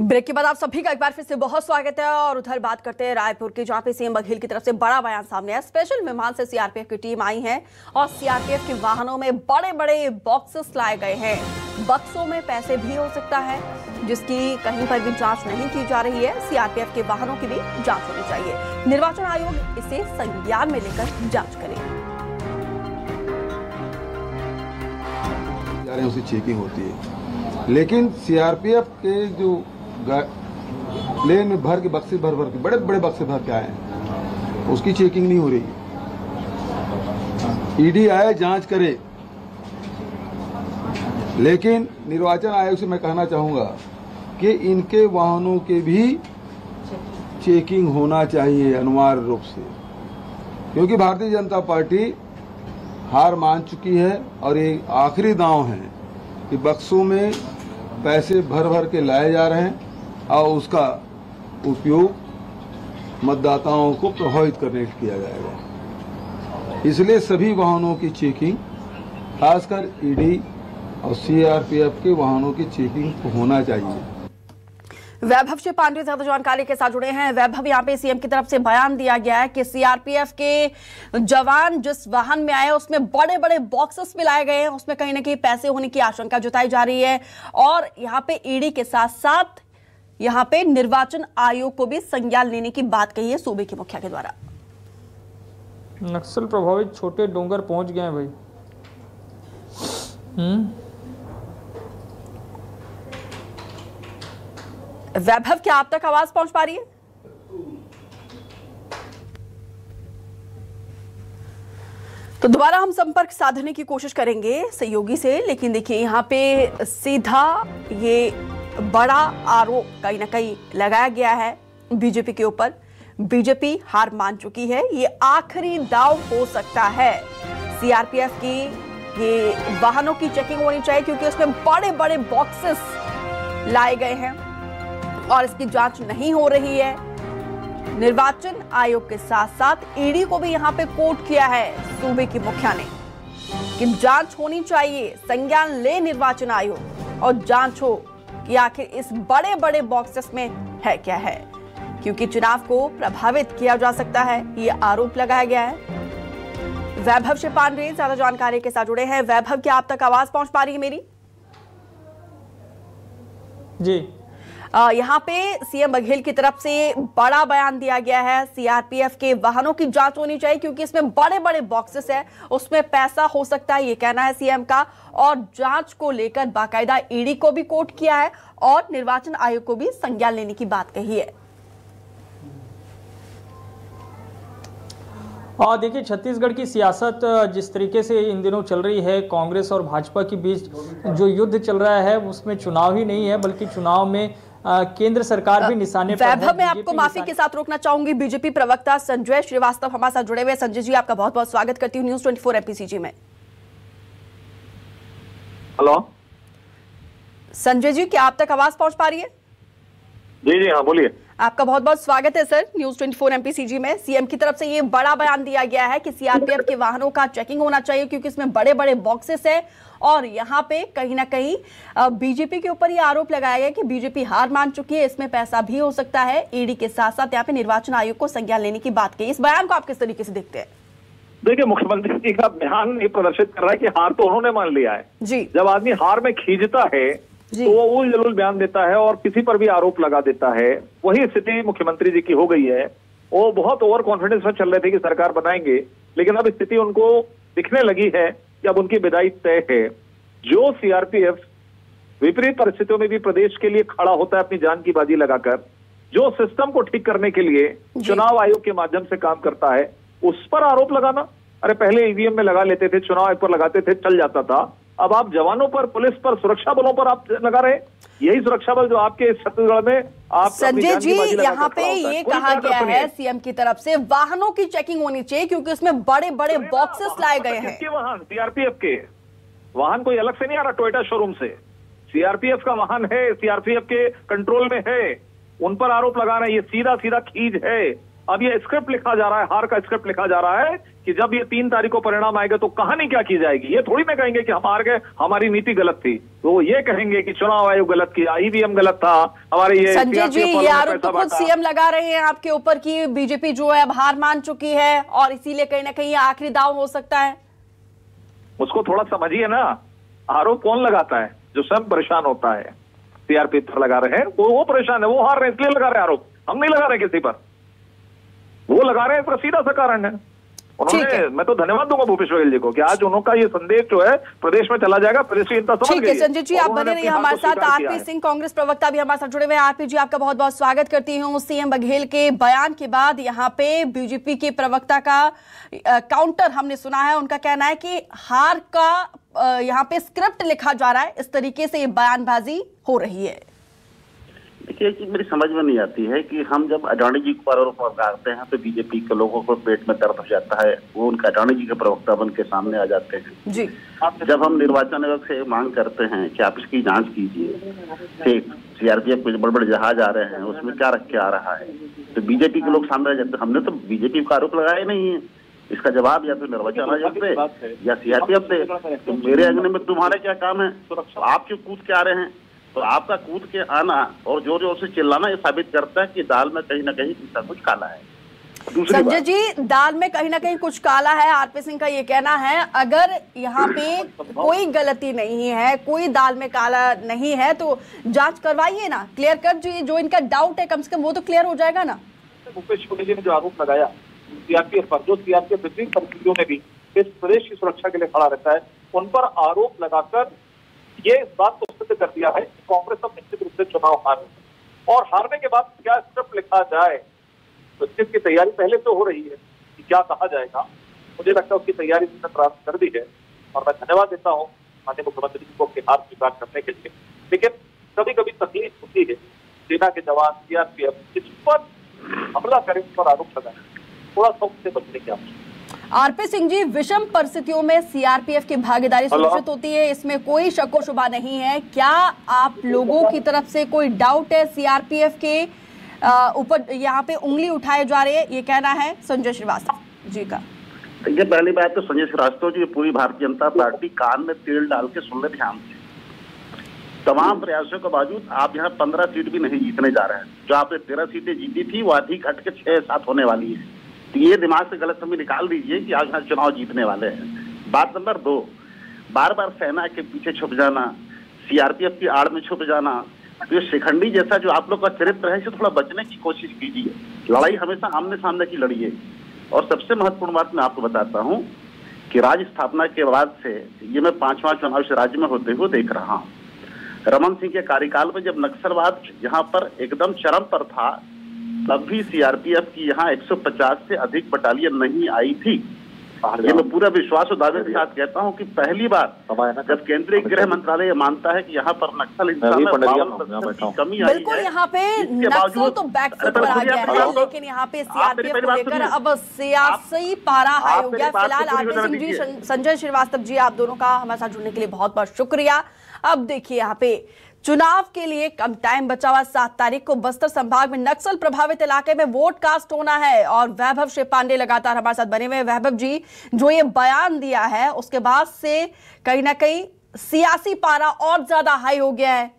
Break के बाद आप सभी का एक बार फिर से बहुत स्वागत है और उधर बात करते हैं रायपुर की, जहाँ पे सीएम बघेल की तरफ़ से बड़ा बयान सामने आया। स्पेशल विमान से सीआरपीएफ की टीम आई है और सीआरपीएफ के वाहनों में बड़े बड़े बॉक्सेस लाए गए हैं। बक्सों में पैसे भी हो सकता है, जिसकी कहीं पर भी जाँच नहीं की जा रही है। सीआरपीएफ के वाहनों की भी जाँच होनी चाहिए। निर्वाचन आयोग इसे संज्ञान में लेकर जाँच करे। चेकिंग होती है। लेकिन सीआरपीएफ के जो प्लेन में भर के बक्से भर भर के, बड़े बड़े बक्से भर के आए हैं। उसकी चेकिंग नहीं हो रही। ईडी आए, जाँच करे। लेकिन निर्वाचन आयोग से मैं कहना चाहूँगा कि इनके वाहनों के भी चेकिंग होना चाहिए, अनिवार्य रूप से। क्योंकि भारतीय जनता पार्टी हार मान चुकी है और ये आखिरी दांव है कि बक्सों में पैसे भर भर के लाए जा रहे हैं। और उसका उपयोग मतदाताओं को प्रभावित करने किया जाएगा। इसलिए सभी वाहनों की चेकिंग खासकर ईडी और सीआरपीएफ के वाहनों की चेकिंग होना चाहिए। वैभव से पांडे, ज़्यादा जानकारी के साथ जुड़े हैं। वैभव, यहाँ पे सीएम की तरफ़ से बयान दिया गया है कि सीआरपीएफ के जवान जिस वाहन में आए, उसमें बड़े बड़े बॉक्सेस मिलाए गए हैं। उसमें कहीं ना कहीं पैसे होने की आशंका जताई जा रही है। और यहाँ पे ईडी के साथ साथ यहाँ पे निर्वाचन आयोग को भी संज्ञान लेने की बात कही है सूबे के मुखिया के द्वारा। नक्सल प्रभावित छोटे डोंगर पहुँच गए हैं भाई। हम्म। वैभव क्या आप तक आवाज़ पहुँच पा रही है? तो दोबारा हम संपर्क साधने की कोशिश करेंगे सहयोगी से लेकिन देखिए यहाँ पे सीधा ये बड़ा आरोप कहीं ना कहीं लगाया गया है बीजेपी के ऊपर। बीजेपी हार मान चुकी है, ये आखिरी दाव हो सकता है। सीआरपीएफ की ये वाहनों की चेकिंग होनी चाहिए, क्योंकि उसमें बड़े बड़े बॉक्सेस लाए गए हैं और इसकी जाँच नहीं हो रही है। निर्वाचन आयोग के साथ साथ ईडी को भी यहाँ पे कोर्ट किया है सूबे की मुखिया ने। कि जाँच होनी चाहिए, संज्ञान ले निर्वाचन आयोग और जाँच हो। कि आखिर इस बड़े बड़े बॉक्सेस में है क्या है? क्योंकि चुनाव को प्रभावित किया जा सकता है, ये आरोप लगाया गया है। वैभव श्री पांडे ज़्यादा जानकारी के साथ जुड़े हैं। वैभव, क्या आप तक आवाज़ पहुँच पा रही है मेरी? जी। यहाँ पे सीएम बघेल की तरफ़ से बड़ा बयान दिया गया है। सीआरपीएफ के वाहनों की जाँच होनी चाहिए, क्योंकि इसमें बड़े बड़े बॉक्सेस है। उसमें पैसा हो सकता है, ये कहना है सीएम का। और जाँच को लेकर बाकायदा ईडी को भी कोर्ट किया है और निर्वाचन आयोग को भी संज्ञान लेने की बात कही है। और देखिए, छत्तीसगढ़ की सियासत जिस तरीके से इन दिनों चल रही है, कांग्रेस और भाजपा के बीच जो युद्ध चल रहा है, उसमें चुनाव ही नहीं है, बल्कि चुनाव में केंद्र सरकार भी निशाने पर वैभव मैं आपको माफ़ी के साथ रोकना चाहूँगी। बीजेपी प्रवक्ता संजय श्रीवास्तव हमारे साथ जुड़े हुए संजय जी आपका बहुत बहुत स्वागत करती हूँ न्यूज़ ट्वेंटी फोर एपीसीजी में। हेलो। संजय जी क्या आप तक आवाज़ पहुँच पा रही है? जी जी हाँ बोलिए। आपका बहुत बहुत स्वागत है सर। न्यूज़ 24 एमपीसीजी में सीएम की तरफ़ से ये बड़ा बयान दिया गया है कि सीआरपीएफ के वाहनों का चेकिंग होना चाहिए क्योंकि इसमें बड़े बड़े बॉक्सेस है और यहाँ पे कहीं ना कहीं बीजेपी के ऊपर ये आरोप लगाया गया कि बीजेपी हार मान चुकी है इसमें पैसा भी हो सकता है। ईडी के साथ साथ यहाँ पे निर्वाचन आयोग को संज्ञान लेने की बात की इस बयान को आप किस तरीके से देखते हैं? देखिए मुख्यमंत्री जी का बयान ये प्रदर्शित कर रहा है कि हार तो उन्होंने मान लिया है। जी। जब आदमी हार में खींचता है। तो वो उल जलूल बयान देता है और किसी पर भी आरोप लगा देता है। वही स्थिति मुख्यमंत्री जी की हो गई है। वो बहुत ओवर कॉन्फिडेंस में चल रहे थे कि सरकार बनाएँगे लेकिन अब स्थिति उनको दिखने लगी है कि अब उनकी विदाई तय है। जो सीआरपीएफ विपरीत परिस्थितियों में भी प्रदेश के लिए खड़ा होता है अपनी जान की बाजी लगाकर जो सिस्टम को ठीक करने के लिए चुनाव आयोग के माध्यम से काम करता है उस पर आरोप लगाना अरे पहले ईवीएम में लगा लेते थे चुनाव आयोग पर लगाते थे चल जाता था। अब आप जवानों पर पुलिस पर सुरक्षा बलों पर आप लगा रहे यही सुरक्षा बल जो आपके छत्तीसगढ़ में आप संजय जी यहाँ पे। ये कहा गया है सीएम की तरफ़ से वाहनों की चेकिंग होनी चाहिए क्योंकि उसमें बड़े बड़े बॉक्सेस लाए गए हैं। वाहन सीआरपीएफ के। वाहन कोई अलग से नहीं आ रहा टोयोटा शोरूम से। सीआरपीएफ का वाहन है सीआरपीएफ के कंट्रोल में है। उन पर आरोप लगा रहे हैं ये सीधा सीधा खींच है। अब ये स्क्रिप्ट लिखा जा रहा है हार का स्क्रिप्ट लिखा जा रहा है कि जब ये तीन तारीख को परिणाम आएगा तो कहानी क्या की जाएगी? ये थोड़ी ना कहेंगे कि हम हार गए हमारी नीति गलत थी। तो वो ये कहेंगे कि चुनाव आयोग गलत किया ईवीएम गलत था हमारे ये संजय जी ये आरोप तो खुद सीएम लगा रहे हैं आपके ऊपर कि बीजेपी जो है अब हार मान चुकी है और इसीलिए कहीं ना कहीं आखिरी दाव हो सकता है। उसको थोड़ा समझिए ना आरोप कौन लगाता है? जो स्वयं परेशान होता है सीआरपी पर लगा रहे हैं वो वो परेशान है वो हार रहे हैं इसलिए लगा रहे हैं आरोप। हम नहीं लगा रहे किसी पर। वो लगा रहे हैं इसका सीधा सा कारण है। उन्होंने मैं तो धन्यवाद दूँगा भूपेश बघेल जी को कि आज उनका ये संदेश जो है प्रदेश में चला जाएगा प्रदेश की जनता समझ ठीक है संजय जी आप बने रहिए हमारे साथ। आरपी सिंह कांग्रेस प्रवक्ता भी हमारे साथ जुड़े हुए हैं। आरपी जी आपका बहुत बहुत स्वागत करती हूँ। सीएम बघेल के बयान के बाद यहाँ पे बीजेपी के प्रवक्ता का काउंटर हमने सुना है। उनका कहना है की हार का यहाँ पे स्क्रिप्ट लिखा जा रहा है। इस तरीके से ये बयानबाजी हो रही है। देखिए एक चीज़ मेरी समझ में नहीं आती है कि हम जब अडानी जी को आरोप लगाते हैं तो बीजेपी के लोगों को पेट में दर्द हो जाता है वो उनका अडानी जी के प्रवक्ता बन के सामने आ जाते हैं। जी। जब हम निर्वाचन आयोग से मांग करते हैं कि आप इसकी जाँच कीजिए कि सीआरपीएफ के बड़े बड़े जहाज़ आ रहे हैं उसमें क्या रख के आ रहा है तो बीजेपी के लोग सामने आ जाते हैं। हमने तो बीजेपी का आरोप लगाया नहीं है। इसका जवाब या तो निर्वाचन आयोग पे या सीआरपीएफ पे तो मेरे अंगने में तुम्हारे क्या काम है? आप क्यों कूद के आ रहे हैं? तो आपका कूद के आना और ज़ोर ज़ोर से चिल्लाना ये साबित करता है कि दाल में कहीं ना कहीं इसका कुछ काला है। संजय जी दाल में कहीं ना कहीं कुछ काला है आरपी सिंह का ये कहना है अगर यहाँ पे कोई गलती नहीं है कोई दाल में काला नहीं है तो जाँच करवाइए ना क्लियर कर जो जो इनका डाउट है कम से कम वो तो क्लियर हो जाएगा ना। भूपेश बघेल जी ने जो आरोप लगाया सीआरपीएफ पर जो सीआरपीएफ विभिन्न परिस्थितियों में भी इस प्रदेश की सुरक्षा के लिए खड़ा रहता है उन पर आरोप लगाकर ये इस बात को सिद्ध कर दिया है कि कांग्रेस अब निश्चित रूप से चुनाव हार और हारने के बाद क्या स्क्रिप्ट लिखा जाए तो इसकी तैयारी पहले से हो रही है कि क्या कहा जाएगा, मुझे लगता है उसकी तैयारी उसने प्राप्त कर दी है। और मैं धन्यवाद देता हूँ माननीय मुख्यमंत्री जी को अपनी हार स्वीकार करने के लिए। लेकिन कभी कभी तकलीफ़ होती है, सेना के जवान, सीआरपीएफ, जिस पर हमला करें उस पर आरोप लगाए। थोड़ा सा उससे बचने की आवश्यकता। आरपी सिंह जी विषम परिस्थितियों में सीआरपीएफ की भागीदारी सुनिश्चित होती है। इसमें कोई शक शुबा नहीं है। क्या आप लोगों की तरफ़ से कोई डाउट है सीआरपीएफ के ऊपर यहाँ पे उंगली उठाए जा रहे हैं? ये कहना है संजय श्रीवास्तव जी का। देखिए पहली बात तो संजय श्रीवास्तव जी पूरी भारतीय जनता पार्टी कान में तेल डाल के सुन ले ध्यान से। तमाम प्रयासों के बावजूद आप यहाँ पंद्रह सीट भी नहीं जीतने जा रहे हैं। जो आपने तेरह सीटें जीती थी वो आधी घट के छह सात होने वाली है। ये दिमाग से गलत हमें निकाल दीजिए कि आज यहाँ चुनाव जीतने वाले हैं। बात नंबर दो बार बार सेना के पीछे छुप जाना सीआरपीएफ की आड़ में छुप जाना तो ये शिखंडी जैसा जो आप लोग का चरित्र है इससे थोड़ा बचने की कोशिश कीजिए। लड़ाई हमेशा आमने सामने की लड़िए और सबसे महत्वपूर्ण बात मैं आपको बताता हूँ कि राज्य स्थापना के बाद से ये मैं पांचवा चुनाव से राज्य में होते हुए देख रहा हूँ। रमन सिंह के कार्यकाल में जब नक्सलवाद यहाँ पर एकदम चरम पर था तब भी सीआरपीएफ की यहाँ 150 से अधिक बटालियन नहीं आई थी। ये मैं पूरा विश्वास और दावे के साथ कहता हूँ कि पहली बार जब केंद्रीय गृह मंत्रालय ये मानता है कि यहाँ पर नक्सल की कमी आई बिल्कुल है यहाँ पे नक्सल तो बैक अरे फुट पर आ गया है लेकिन यहाँ पे सीआरपीएफ को लेकर अब सियासी पारा हाई हो गया फ़िलहाल आरपी सिंह जी संजय श्रीवास्तव जी आप दोनों का हमारे साथ जुड़ने के लिए बहुत बहुत शुक्रिया। अब देखिए यहाँ पे। चुनाव के लिए कम टाइम बचा हुआ सात तारीख को बस्तर संभाग में नक्सल प्रभावित इलाके में वोट कास्ट होना है और वैभव श्री पांडे लगातार हमारे साथ बने हुए वैभव जी, जो ये बयान दिया है, उसके बाद से कहीं ना कहीं सियासी पारा और ज़्यादा हाई हो गया है।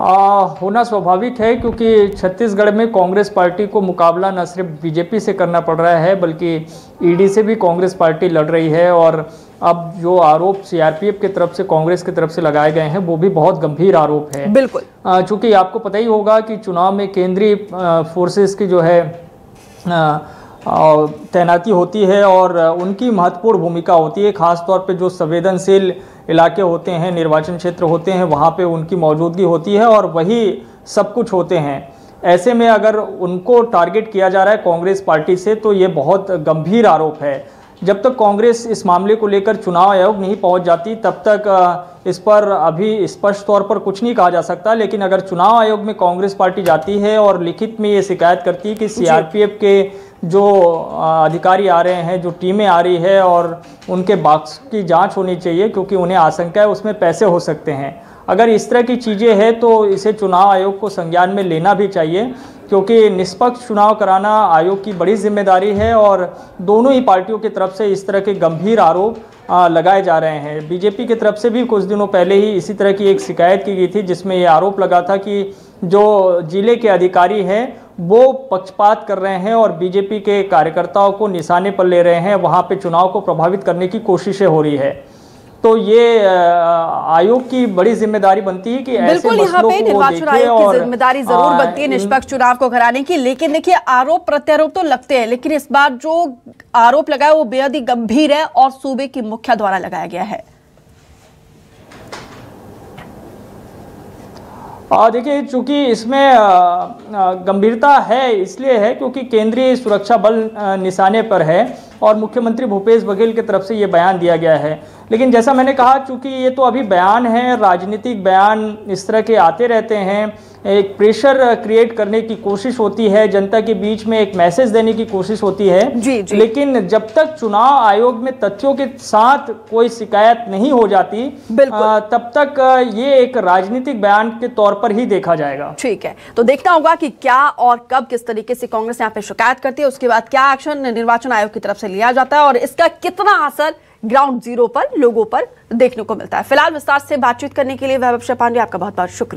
आ, होना स्वाभाविक है क्योंकि छत्तीसगढ़ में कांग्रेस पार्टी को मुकाबला न सिर्फ़ बीजेपी से करना पड़ रहा है बल्कि ईडी से भी कांग्रेस पार्टी लड़ रही है और अब जो आरोप सीआरपीएफ की तरफ़ से कांग्रेस की तरफ़ से लगाए गए हैं वो भी बहुत गंभीर आरोप है। बिल्कुल। चूँकि आपको पता ही होगा कि चुनाव में केंद्रीय फोर्सेस की जो है आ, तैनाती होती है और उनकी महत्वपूर्ण भूमिका होती है खास तौर पे जो संवेदनशील इलाके होते हैं निर्वाचन क्षेत्र होते हैं वहाँ पे उनकी मौजूदगी होती है और वही सब कुछ होते हैं। ऐसे में अगर उनको टारगेट किया जा रहा है कांग्रेस पार्टी से तो ये बहुत गंभीर आरोप है। जब तक कांग्रेस इस मामले को लेकर चुनाव आयोग नहीं पहुँच जाती तब तक इस पर अभी स्पष्ट तौर पर कुछ नहीं कहा जा सकता। लेकिन अगर चुनाव आयोग में कांग्रेस पार्टी जाती है और लिखित में ये शिकायत करती है कि सीआरपीएफ के जो अधिकारी आ रहे हैं, जो टीमें आ रही है और उनके बाक्स की जाँच होनी चाहिए क्योंकि उन्हें आशंका है, उसमें पैसे हो सकते हैं। अगर इस तरह की चीज़ें हैं तो इसे चुनाव आयोग को संज्ञान में लेना भी चाहिए क्योंकि निष्पक्ष चुनाव कराना आयोग की बड़ी ज़िम्मेदारी है और दोनों ही पार्टियों की तरफ़ से इस तरह के गंभीर आरोप लगाए जा रहे हैं। बीजेपी की तरफ़ से भी कुछ दिनों पहले ही इसी तरह की एक शिकायत की गई थी, जिसमें ये आरोप लगा था कि जो ज़िले के अधिकारी हैं वो पक्षपात कर रहे हैं और बीजेपी के कार्यकर्ताओं को निशाने पर ले रहे हैं वहाँ पे चुनाव को प्रभावित करने की कोशिशें हो रही है। तो ये आयोग की बड़ी ज़िम्मेदारी बनती है कि बिल्कुल यहाँ पे निर्वाचन आयोग की ज़िम्मेदारी ज़रूर आ, बनती है निष्पक्ष चुनाव को कराने की लेकिन देखिए आरोप प्रत्यारोप तो लगते हैं लेकिन इस बार जो आरोप लगाया वो बेहद ही गंभीर है और सूबे की मुखिया द्वारा लगाया गया है। देखिए, चूँकि इसमें गंभीरता है, इसलिए है क्योंकि केंद्रीय सुरक्षा बल निशाने पर है और मुख्यमंत्री भूपेश बघेल की तरफ़ से ये बयान दिया गया है। लेकिन जैसा मैंने कहा चूँकि ये तो अभी बयान है राजनीतिक बयान इस तरह के आते रहते हैं एक प्रेशर क्रिएट करने की कोशिश होती है जनता के बीच में एक मैसेज देने की कोशिश होती है। जी, जी। लेकिन जब तक चुनाव आयोग में तथ्यों के साथ कोई शिकायत नहीं हो जाती आ, तब तक ये एक राजनीतिक बयान के तौर पर ही देखा जाएगा। ठीक है। तो देखना होगा कि क्या और कब किस तरीके से कांग्रेस यहाँ पे शिकायत करती है उसके बाद क्या एक्शन निर्वाचन आयोग की तरफ़ से लिया जाता है और इसका कितना असर ग्राउंड ज़ीरो पर लोगों पर देखने को मिलता है। फ़िलहाल विस्तार से बातचीत करने के लिए वैभव पांडे आपका बहुत बहुत शुक्रिया।